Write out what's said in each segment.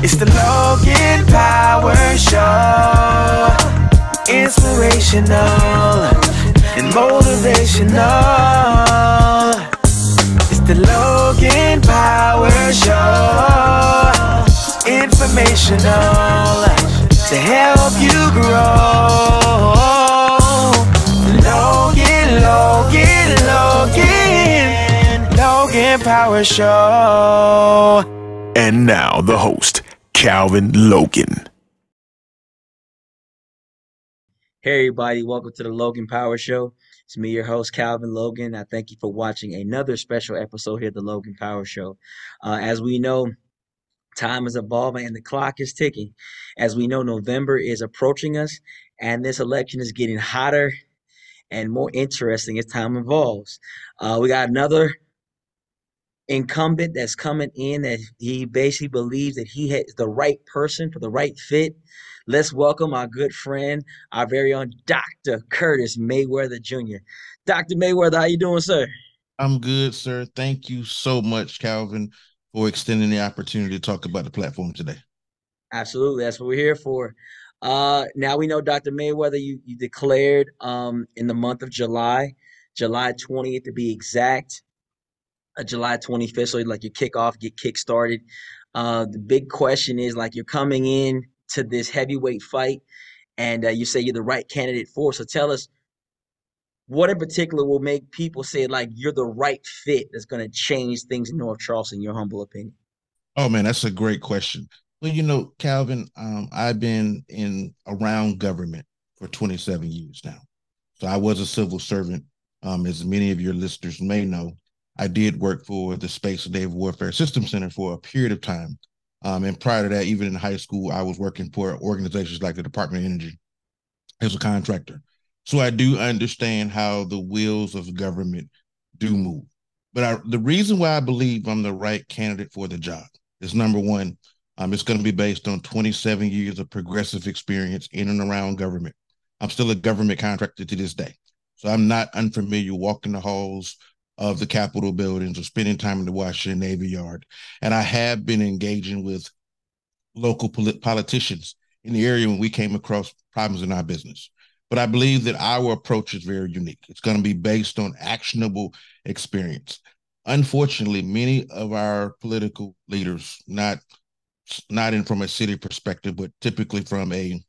It's the Logan Power Show. Inspirational and motivational. It's the Logan Power Show. Informational to help you grow. Logan, Logan, Logan, Logan Power Show. And now the host, Calvin Logan. Hey everybody, welcome to the Logan Power Show. It's me, your host, Calvin Logan. I thank you for watching another special episode here at the Logan Power Show. Uh, as we know, time is evolving and the clock is ticking. As we know, November is approaching us, and this election is getting hotter and more interesting as time evolves. Uh, we got another incumbent that's coming in that he basically believes that he has the right person for the right fit. Let's welcome our good friend, our very own Dr. Curtis Merriweather Jr. Dr. Merriweather, how you doing, sir? I'm good, sir. Thank you so much, Calvin, for extending the opportunity to talk about the platform today. Absolutely. That's what we're here for. Uh, now we know, Dr. Merriweather, you, you declared um, in the month of July, July 20th to be exact, uh, July 25th. So like your kickoff, get kick started. Uh, the big question is like you're coming in to this heavyweight fight, and uh, you say you're the right candidate for. So tell us what in particular will make people say like you're the right fit that's going to change things in North Charleston. Your humble opinion. Oh man, that's a great question. Well, you know, Calvin, um, I've been in around government for 27 years now. So I was a civil servant. Um, as many of your listeners may know, I did work for the Space and Naval Warfare Systems Center for a period of time. Um, and prior to that, even in high school, I was working for organizations like the Department of Energy as a contractor. So I do understand how the wheels of government do move. But I, the reason why I believe I'm the right candidate for the job is number one, um, it's going to be based on 27 years of progressive experience in and around government. I'm still a government contractor to this day. So I'm not unfamiliar walking the halls of the Capitol buildings or spending time in the Washington Navy Yard. And I have been engaging with local polit- politicians in the area when we came across problems in our business. But I believe that our approach is very unique. It's going to be based on actionable experience. Unfortunately, many of our political leaders, not not in from a city perspective, but typically from a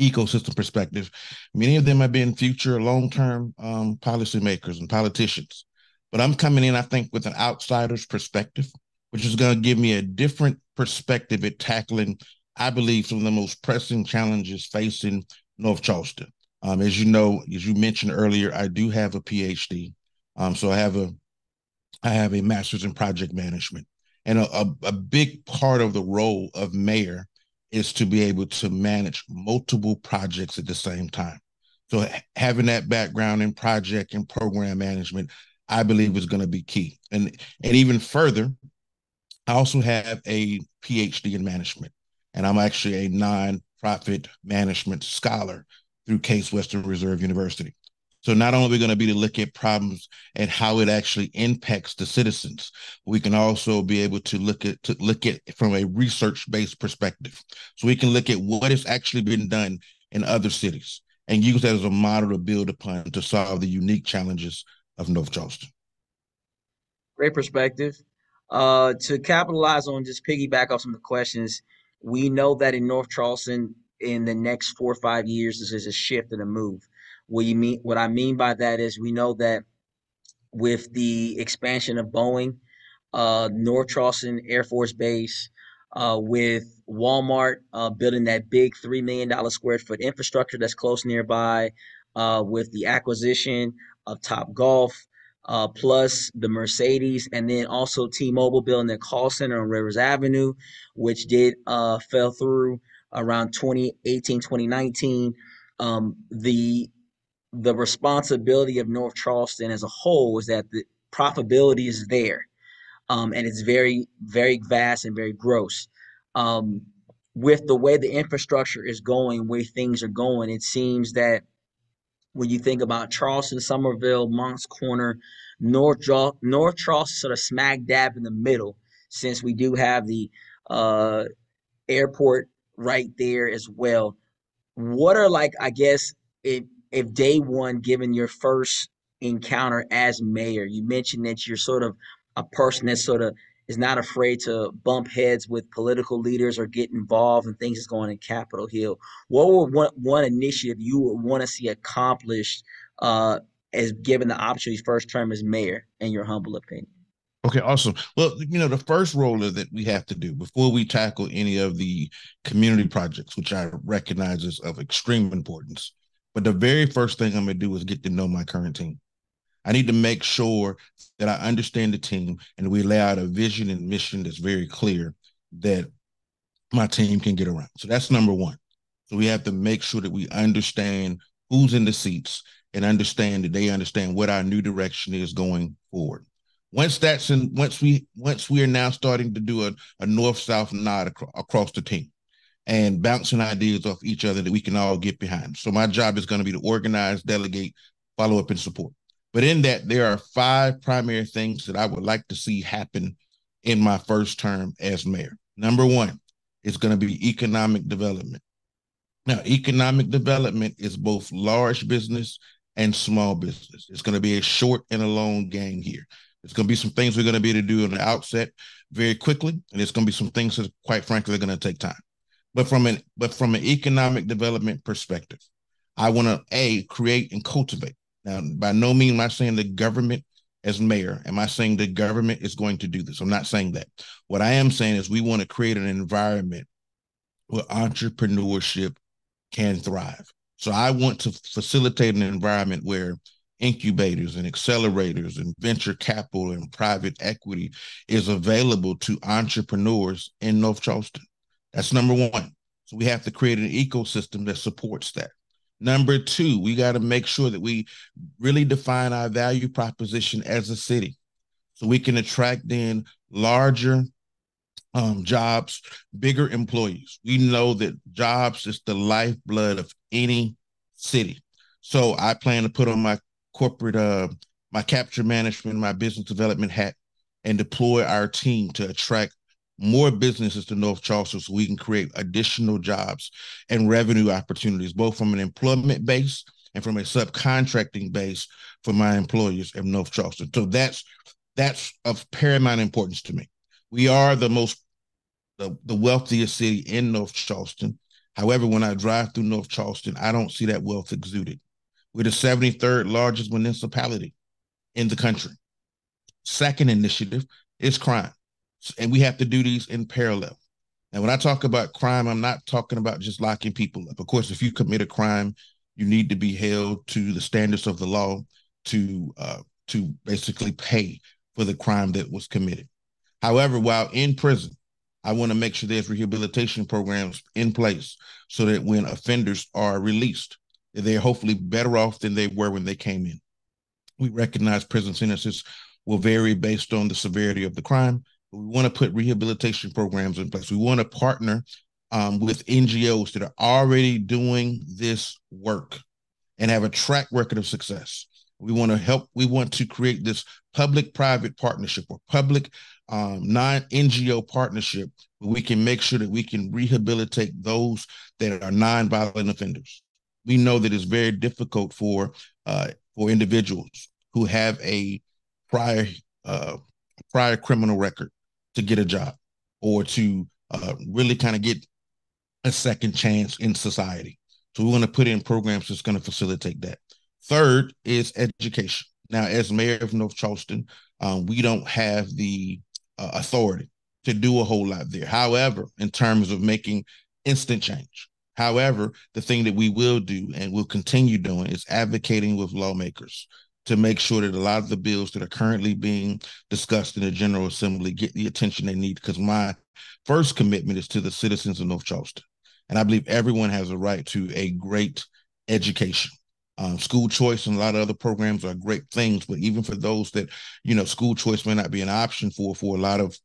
ecosystem perspective, many of them have been future long-term um, policymakers and politicians. But I'm coming in, I think, with an outsider's perspective, which is going to give me a different perspective at tackling, I believe, some of the most pressing challenges facing North Charleston. Um, as you know, as you mentioned earlier, I do have a PhD. Um, so I have a I have a master's in project management. And a, a, a big part of the role of mayor is to be able to manage multiple projects at the same time. So having that background in project and program management, I believe is going to be key. And and even further, I also have a PhD in management, and I'm actually a non-profit management scholar through Case Western Reserve University. So not only are we going to be to look at problems and how it actually impacts the citizens, we can also be able to look at to look at from a research-based perspective. So we can look at what has actually been done in other cities and use that as a model to build upon to solve the unique challenges of North Charleston. Great perspective. Uh, to capitalize on just piggyback off some of the questions, we know that in North Charleston, in the next four or five years, this is a shift and a move. What you mean? What I mean by that is we know that with the expansion of Boeing, uh, North Charleston Air Force Base, uh, with Walmart uh, building that big three million dollar square foot infrastructure that's close nearby, uh, with the acquisition of Top Golf, uh, plus the Mercedes, and then also T-Mobile building their call center on Rivers Avenue, which did uh, fell through around 2018, 2019. Um, the the responsibility of North Charleston as a whole is that the profitability is there. Um, and it's very, very vast and very gross. Um, with the way the infrastructure is going, where things are going, it seems that when you think about Charleston, Summerville, Moncks Corner, North, North Charleston, sort of smack dab in the middle, since we do have the uh, airport right there as well. What are like, I guess, if if day one, given your first encounter as mayor, you mentioned that you're sort of a person that sort of is not afraid to bump heads with political leaders or get involved in things that's going in Capitol Hill. What would one, one initiative you would want to see accomplished uh, as given the opportunity first term as mayor, in your humble opinion? Okay, awesome. Well, you know, the first role that we have to do before we tackle any of the community projects, which I recognize is of extreme importance, but the very first thing I'm going to do is get to know my current team. I need to make sure that I understand the team and we lay out a vision and mission that's very clear that my team can get around. So that's number one. So we have to make sure that we understand who's in the seats and understand that they understand what our new direction is going forward. Once that's in, once we once we are now starting to do a, a north south nod acro- across the team and bouncing ideas off each other that we can all get behind. So my job is going to be to organize, delegate, follow up, and support. But in that, there are five primary things that I would like to see happen in my first term as mayor. Number one is going to be economic development. Now, economic development is both large business and small business. It's going to be a short and a long game here. It's going to be some things we're going to be able to do on the outset very quickly, and it's going to be some things that, quite frankly, are going to take time. But from an but from an economic development perspective, I want to a create and cultivate. Now, by no means am I saying the government as mayor, am I saying the government is going to do this? I'm not saying that. What I am saying is we want to create an environment where entrepreneurship can thrive. So I want to facilitate an environment where incubators and accelerators and venture capital and private equity is available to entrepreneurs in North Charleston. That's number one. So we have to create an ecosystem that supports that. Number two, we got to make sure that we really define our value proposition as a city so we can attract in larger um, jobs, bigger employees. We know that jobs is the lifeblood of any city. So I plan to put on my corporate uh my capture management, my business development hat, and deploy our team to attract more businesses to North Charleston so we can create additional jobs and revenue opportunities, both from an employment base and from a subcontracting base for my employers in North Charleston. So that's that's of paramount importance to me. We are the most the, the wealthiest city in North Charleston. However, when I drive through North Charleston, I don't see that wealth exuded. We're the 73rd largest municipality in the country. Second initiative is crime. And we have to do these in parallel. And when I talk about crime, I'm not talking about just locking people up. Of course, if you commit a crime, you need to be held to the standards of the law to uh, to basically pay for the crime that was committed. However, while in prison, I want to make sure there's rehabilitation programs in place so that when offenders are released, they're hopefully better off than they were when they came in. We recognize prison sentences will vary based on the severity of the crime, we want to put rehabilitation programs in place. We want to partner um, with NGOs that are already doing this work and have a track record of success. We want to help, we want to create this public private partnership or public um, non NGO partnership where we can make sure that we can rehabilitate those that are non-violent offenders we know that it's very difficult for uh, for individuals who have a prior uh, prior criminal record to get a job or to uh, really kind of get a second chance in society. So we want to put in programs that's going to facilitate that. Third is education. Now, as mayor of North Charleston, um, we don't have the uh, authority to do a whole lot there. However, in terms of making instant change, However, the thing that we will do and will continue doing is advocating with lawmakers to make sure that a lot of the bills that are currently being discussed in the General Assembly get the attention they need. Because my first commitment is to the citizens of North Charleston. And I believe everyone has a right to a great education. Um, school choice and a lot of other programs are great things, but even for those that, you know, school choice may not be an option for, for a lot of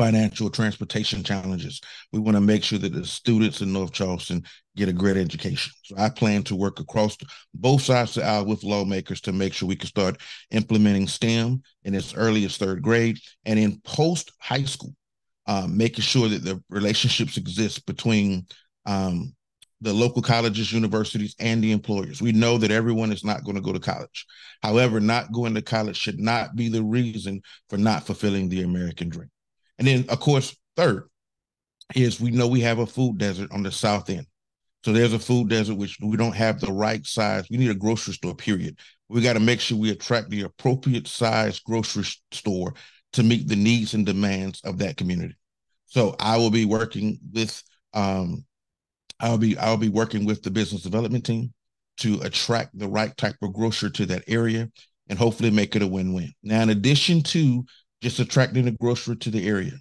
financial transportation challenges. We want to make sure that the students in North Charleston get a great education. So I plan to work across both sides of the aisle with lawmakers to make sure we can start implementing STEM in as early as third grade and in post high school. um, making sure that the relationships exist between um, the local colleges, universities, and the employers. We know that everyone is not going to go to college. However, not going to college should not be the reason for not fulfilling the American dream. And then, of course, third is we know we have a food desert on the south end. So there's a food desert which we don't have the right size. We need a grocery store, period. We got to make sure we attract the appropriate size grocery store to meet the needs and demands of that community. So I will be working with um, I'll be I'll be working with the business development team to attract the right type of grocer to that area and hopefully make it a win-win. Now, in addition to just attracting the grocer to the area,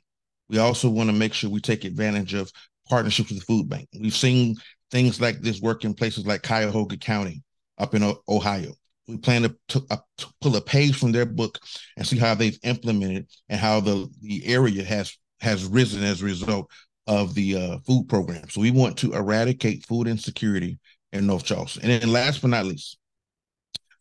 we also want to make sure we take advantage of partnerships with the food bank. We've seen things like this work in places like Cuyahoga County up in Ohio. We plan to, to, uh, to, pull a page from their book and see how they've implemented and how the, the area has has risen as a result of the uh, food program. So we want to eradicate food insecurity in North Charleston. And then last but not least,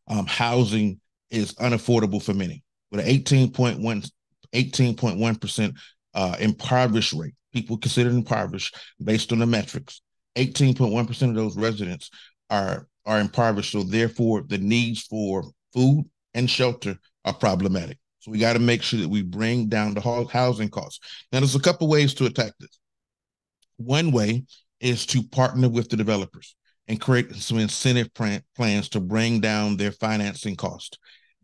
um, housing is unaffordable for many. With an 18.1 18.1% uh, impoverished rate, people considered impoverished based on the metrics. 18.1% of those residents are are impoverished. So therefore, the needs for food and shelter are problematic. So we got to make sure that we bring down the housing costs. Now, there's a couple ways to attack this. One way is to partner with the developers and create some incentive plans to bring down their financing cost.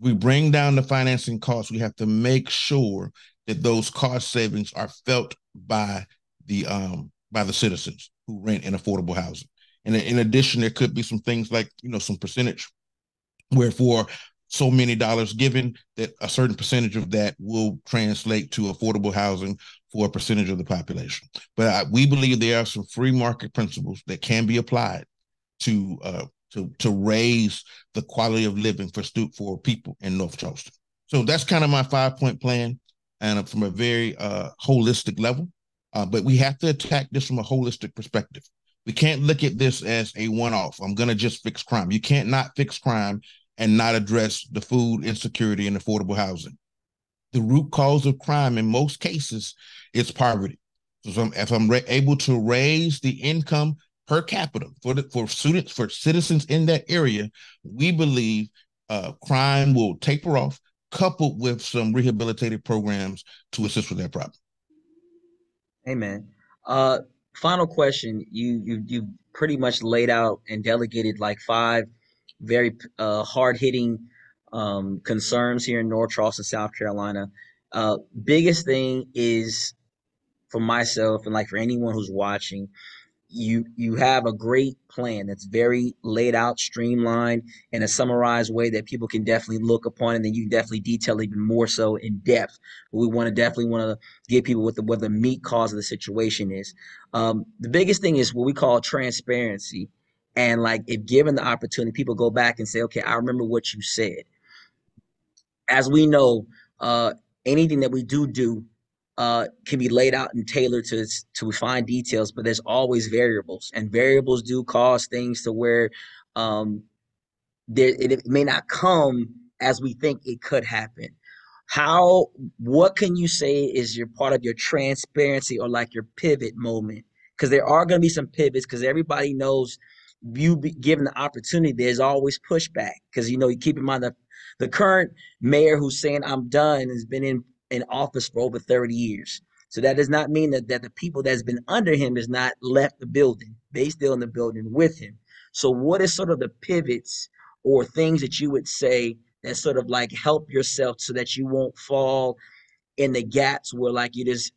We bring down the financing costs, we have to make sure that those cost savings are felt by the um, by the citizens who rent in affordable housing. And in addition, there could be some things like you know some percentage, where for so many dollars given that a certain percentage of that will translate to affordable housing for a percentage of the population. But I, we believe there are some free market principles that can be applied to uh, to to raise the quality of living for stu- for people in North Charleston. So that's kind of my five point plan, and from a very uh, holistic level. Uh, but we have to attack this from a holistic perspective. We can't look at this as a one off. I'm going to just fix crime. You can't not fix crime and not address the food insecurity and affordable housing. The root cause of crime in most cases is poverty. So if I'm, able to raise the income per capita for the, for students for citizens in that area, we believe uh, crime will taper off, coupled with some rehabilitative programs to assist with that problem. Amen. Uh, final question: You you you pretty much laid out and delegated like five very uh, hard hitting um, concerns here in North Charleston, South Carolina. Uh, biggest thing is for myself and like for anyone who's watching, you you have a great plan that's very laid out, streamlined, in a summarized way that people can definitely look upon, and then you definitely detail even more so in depth. But we want to definitely want to give people what the what the meat cause of the situation is. Um, the biggest thing is what we call transparency and like, if given the opportunity, people go back and say, okay, I remember what you said. As we know, uh, anything that we do do uh, can be laid out and tailored to to fine details, but there's always variables, and variables do cause things to where um, there it, it may not come as we think it could happen. How what can you say is your part of your transparency or like your pivot moment? Because there are going to be some pivots because everybody knows you be given the opportunity, there's always pushback because you know you keep in mind the the current mayor who's saying I'm done has been in in office for over 30 years. So that does not mean that, that the people that's been under him has not left the building. They still in the building with him. So what is sort of the pivots or things that you would say that sort of like help yourself so that you won't fall in the gaps where like you're just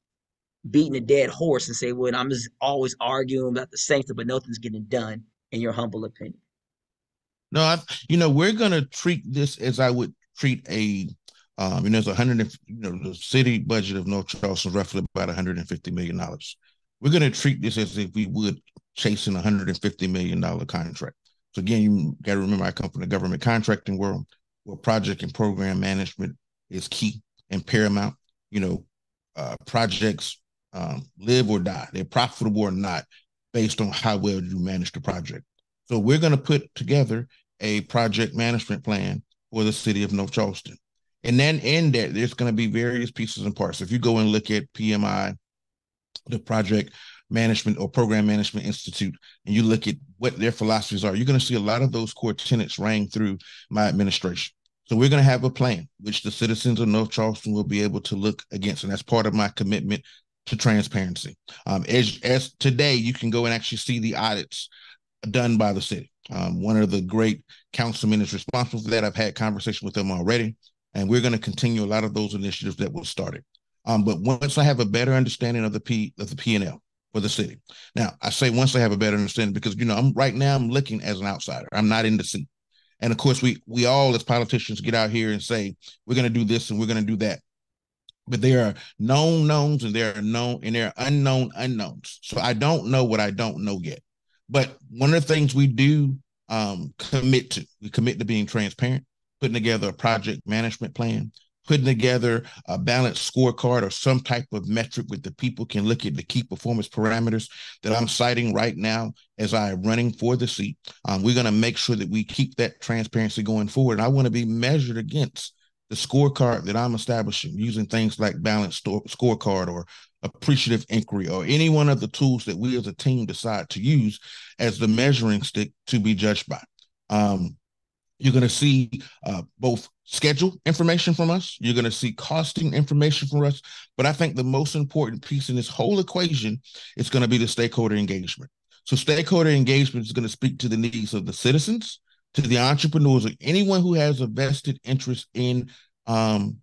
beating a dead horse and say, well, I'm just always arguing about the thing, but nothing's getting done in your humble opinion? No, I, you know, we're going to treat this as I would treat a, um, you know, there's a hundred, you know, the city budget of North Charleston roughly about 150 million dollars. We're going to treat this as if we would chasing a 150 million dollar contract. So again, you got to remember, I come from the government contracting world, where project and program management is key and paramount. You know, uh, projects um, live or die; they're profitable or not based on how well you manage the project. So we're going to put together a project management plan for the city of North Charleston. And then in that, there's going to be various pieces and parts. If you go and look at PMI the project management or program management institute and you look at what their philosophies are you're going to see a lot of those core tenets rang through my administration. So we're going to have a plan which the citizens of north charleston will be able to look against and that's part of my commitment to transparency. Um, as, as today you can go and actually see the audits done by the city. Um, one of the great councilmen is responsible for that. I've had conversation with them already and we're going to continue a lot of those initiatives that were started um, but once I have a better understanding of the P of the P and L for the city. Now, I say once I have a better understanding because you know I'm right now I'm looking as an outsider. I'm not in the seat. And of course, we we all as politicians get out here and say we're going to do this and we're going to do that. But there are known knowns and there are known and there are unknown unknowns. So I don't know what I don't know yet. But one of the things we do um, commit to, we commit to being transparent, putting together a project management plan, putting together a balanced scorecard or some type of metric with the people can look at the key performance parameters that I'm citing right now as I am running for the seat. Um, we're going to make sure that we keep that transparency going forward. And I want to be measured against the scorecard that I'm establishing using things like balanced scorecard or appreciative inquiry or any one of the tools that we as a team decide to use as the measuring stick to be judged by. Um, you're going to see uh, both schedule information from us. You're going to see costing information from us. But I think the most important piece in this whole equation is going to be the stakeholder engagement. So, stakeholder engagement is going to speak to the needs of the citizens, to the entrepreneurs, or anyone who has a vested interest in um,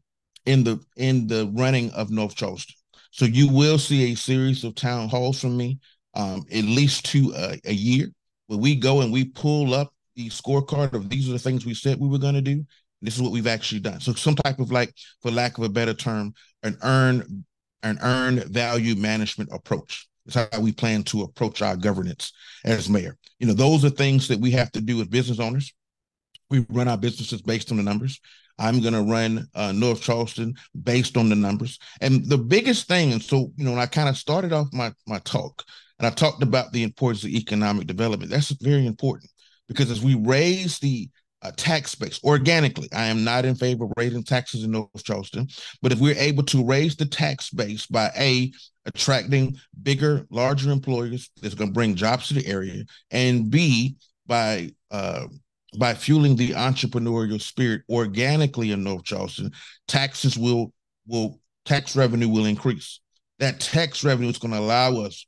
in the in the running of North Charleston. So, you will see a series of town halls from me, um, at least two uh, a year, where we go and we pull up the scorecard of these are the things we said we were going to do. This is what we've actually done. So some type of like, for lack of a better term, an earn an earned value management approach. That's how we plan to approach our governance as mayor. You know, those are things that we have to do as business owners. We run our businesses based on the numbers. I'm going to run uh, North Charleston based on the numbers. And the biggest thing, and so, you know, when I kind of started off my, my talk and I talked about the importance of economic development, that's very important because as we raise the uh, tax base organically, I am not in favor of raising taxes in North Charleston, but if we're able to raise the tax base by a attracting bigger, larger employers that's going to bring jobs to the area, and b by uh, by fueling the entrepreneurial spirit organically in North Charleston, taxes will will tax revenue will increase. That tax revenue is going to allow us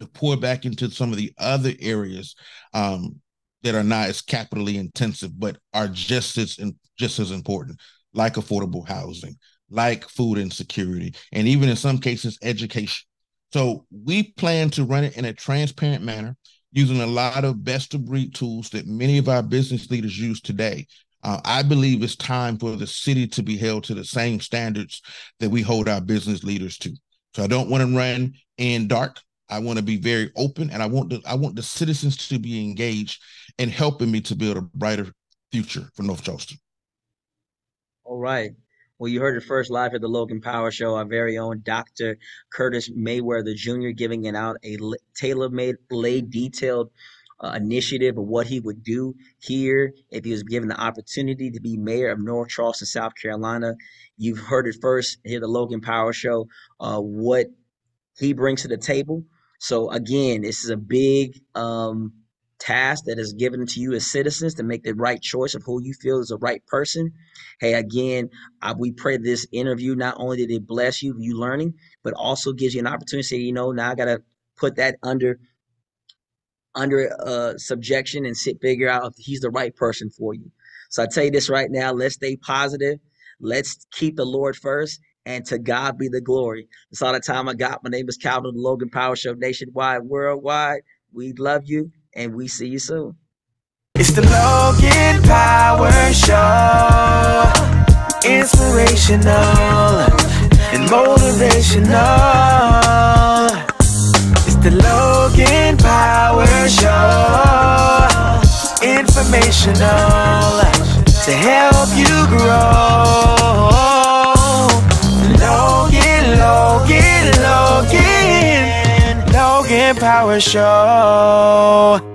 to pour back into some of the other areas um, that are not as capitally intensive, but are just as just as important, like affordable housing, like food insecurity, and even in some cases, education. So we plan to run it in a transparent manner using a lot of best of breed tools that many of our business leaders use today. Uh, I believe it's time for the city to be held to the same standards that we hold our business leaders to. So I don't want to run in dark. I want to be very open, and I want the I want the citizens to be engaged in helping me to build a brighter future for North Charleston. All right. Well, you heard it first live at the Logan Power Show. Our very own Dr. Curtis Merriweather Jr. giving it out a tailor-made, laid, detailed uh, initiative of what he would do here if he was given the opportunity to be mayor of North Charleston, South Carolina. You've heard it first here, the Logan Power Show. Uh, what he brings to the table so again, this is a big um, task that is given to you as citizens to make the right choice of who you feel is the right person. Hey, again, I, we pray this interview not only did it bless you, you learning, but also gives you an opportunity to say, you know, now I got to put that under under uh, subjection and sit figure out if he's the right person for you. So I tell you this right now, let's stay positive. Let's keep the Lord first and to God be the glory. That's all the time I got. My name is Calvin Logan Power Show Nationwide, Worldwide. We love you and we see you soon. It's the Logan Power Show. Inspirational and motivational. It's the Logan Power Show. Informational to help you grow. Logan, Logan, Logan Logan Power Show.